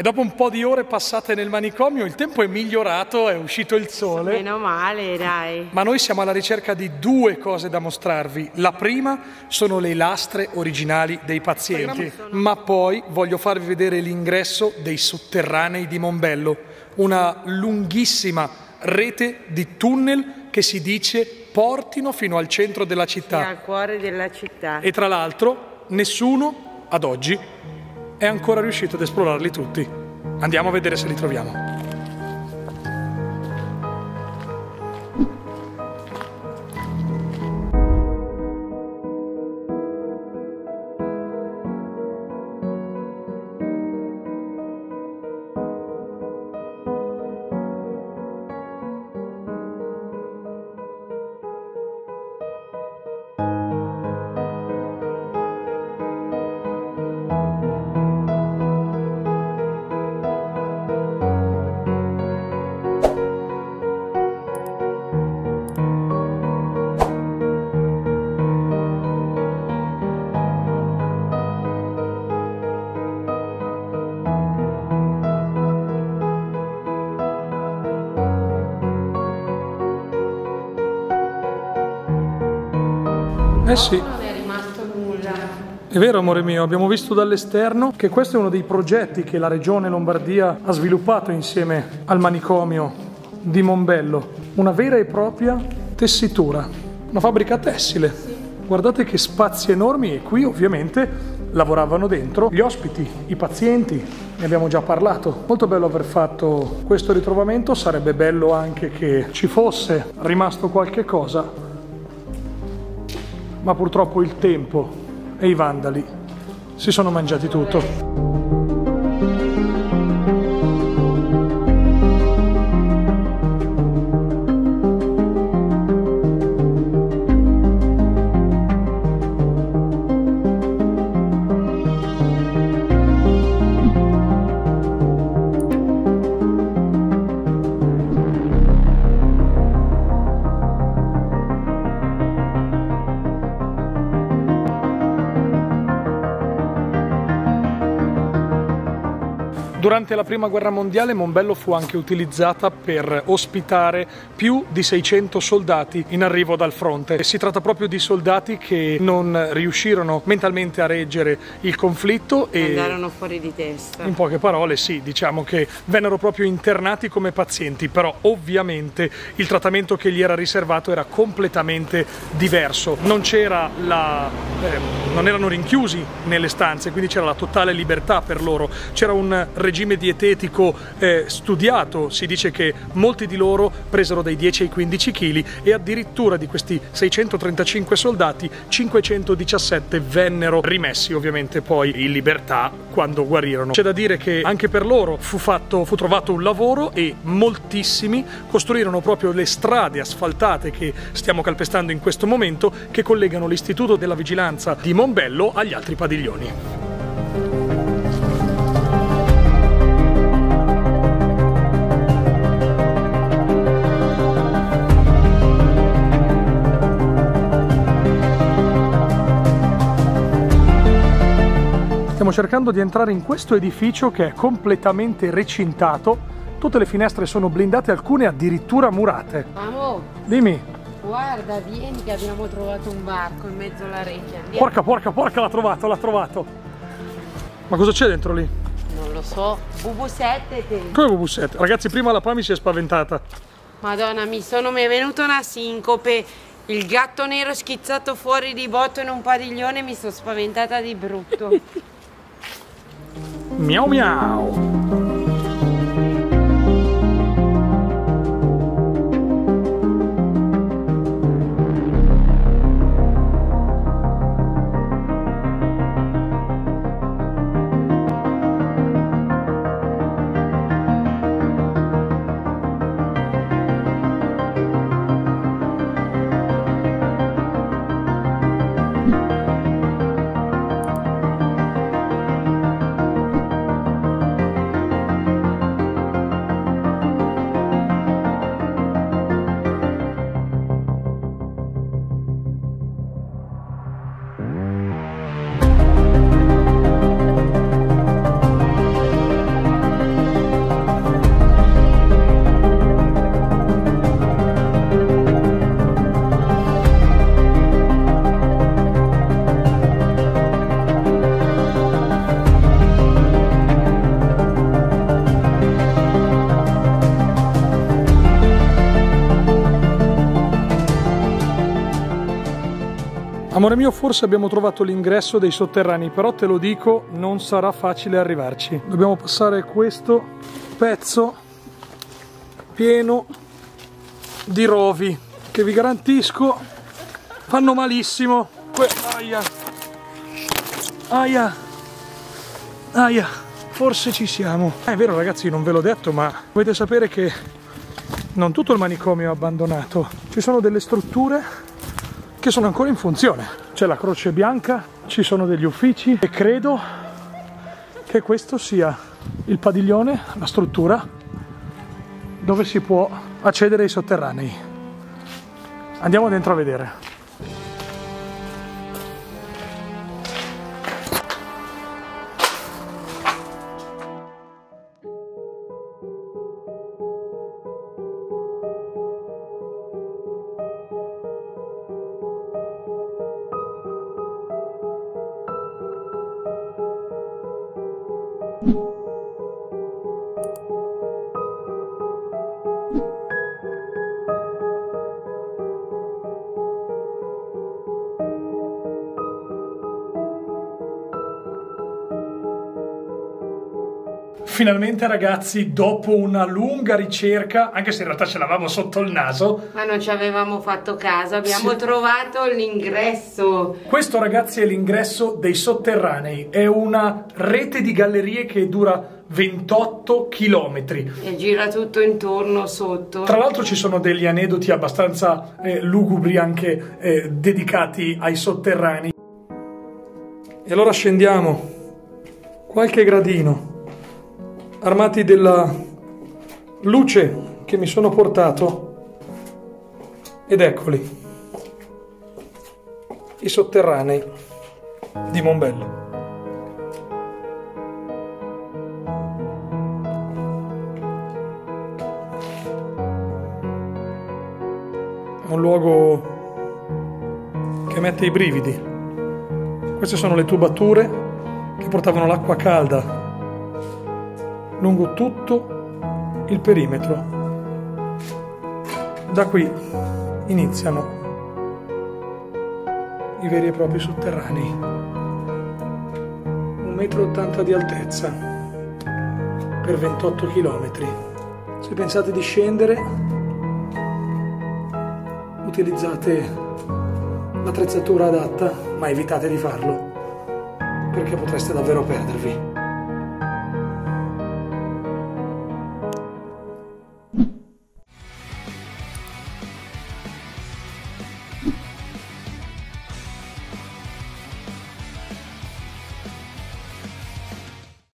E dopo un po' di ore passate nel manicomio il tempo è migliorato, è uscito il sole. Meno male, dai. Ma noi siamo alla ricerca di due cose da mostrarvi. La prima sono le lastre originali dei pazienti, ma poi voglio farvi vedere l'ingresso dei sotterranei di Mombello, una lunghissima rete di tunnel che si dice portino fino al centro della città. Sì, al cuore della città. E tra l'altro nessuno ad oggi è ancora riuscito ad esplorarli tutti. Andiamo a vedere se li troviamo. Eh sì. Non è rimasto nulla. È vero amore mio, abbiamo visto dall'esterno che questo è uno dei progetti che la regione Lombardia ha sviluppato insieme al manicomio di Mombello, una vera e propria tessitura, una fabbrica tessile. Guardate che spazi enormi e qui ovviamente lavoravano dentro gli ospiti, i pazienti, ne abbiamo già parlato. Molto bello aver fatto questo ritrovamento, sarebbe bello anche che ci fosse rimasto qualche cosa ma purtroppo il tempo e i vandali si sono mangiati tutto. Durante la prima guerra mondiale Mombello fu anche utilizzata per ospitare più di 600 soldati in arrivo dal fronte. Si tratta proprio di soldati che non riuscirono mentalmente a reggere il conflitto e Andarono fuori di testa. in poche parole sì, diciamo che vennero proprio internati come pazienti, però ovviamente il trattamento che gli era riservato era completamente diverso. Non c'era la eh, non erano rinchiusi nelle stanze, quindi c'era la totale libertà per loro. C'era un regime dietetico eh, studiato, si dice che molti di loro presero dai 10 ai 15 kg e addirittura di questi 635 soldati 517 vennero rimessi ovviamente poi in libertà quando guarirono. C'è da dire che anche per loro fu, fatto, fu trovato un lavoro e moltissimi costruirono proprio le strade asfaltate che stiamo calpestando in questo momento che collegano l'istituto della vigilanza di Mombello agli altri padiglioni. Stiamo cercando di entrare in questo edificio che è completamente recintato. Tutte le finestre sono blindate, alcune addirittura murate. Amo, Dimmi, guarda, vieni che abbiamo trovato un barco in mezzo alla rete. Andiamo. porca, porca, porca, l'ha trovato, l'ha trovato. Ma cosa c'è dentro lì? Non lo so. BB7 te. Come Bubusette? Ragazzi, prima la Pami si è spaventata. Madonna, mi sono mi è venuta una sincope. Il gatto nero schizzato fuori di botto in un padiglione mi sono spaventata di brutto. Miau miau. Amore mio, forse abbiamo trovato l'ingresso dei sotterranei, però te lo dico, non sarà facile arrivarci. Dobbiamo passare questo pezzo pieno di rovi che vi garantisco fanno malissimo. Que aia. Aia. Aia. Forse ci siamo. Eh, è vero ragazzi, non ve l'ho detto, ma dovete sapere che non tutto il manicomio è abbandonato. Ci sono delle strutture che sono ancora in funzione. C'è la Croce Bianca, ci sono degli uffici e credo che questo sia il padiglione, la struttura dove si può accedere ai sotterranei. Andiamo dentro a vedere. Finalmente ragazzi, dopo una lunga ricerca, anche se in realtà ce l'avevamo sotto il naso. Ma non ci avevamo fatto caso, abbiamo sì. trovato l'ingresso. Questo ragazzi è l'ingresso dei sotterranei, è una rete di gallerie che dura 28 km. E gira tutto intorno sotto. Tra l'altro ci sono degli aneddoti abbastanza eh, lugubri anche eh, dedicati ai sotterranei. E allora scendiamo qualche gradino armati della luce che mi sono portato ed eccoli i sotterranei di Mombello. È un luogo che mette i brividi. Queste sono le tubature che portavano l'acqua calda lungo tutto il perimetro. Da qui iniziano i veri e propri sotterranei. Un metro ottanta di altezza per 28 km. Se pensate di scendere, utilizzate l'attrezzatura adatta, ma evitate di farlo, perché potreste davvero perdervi.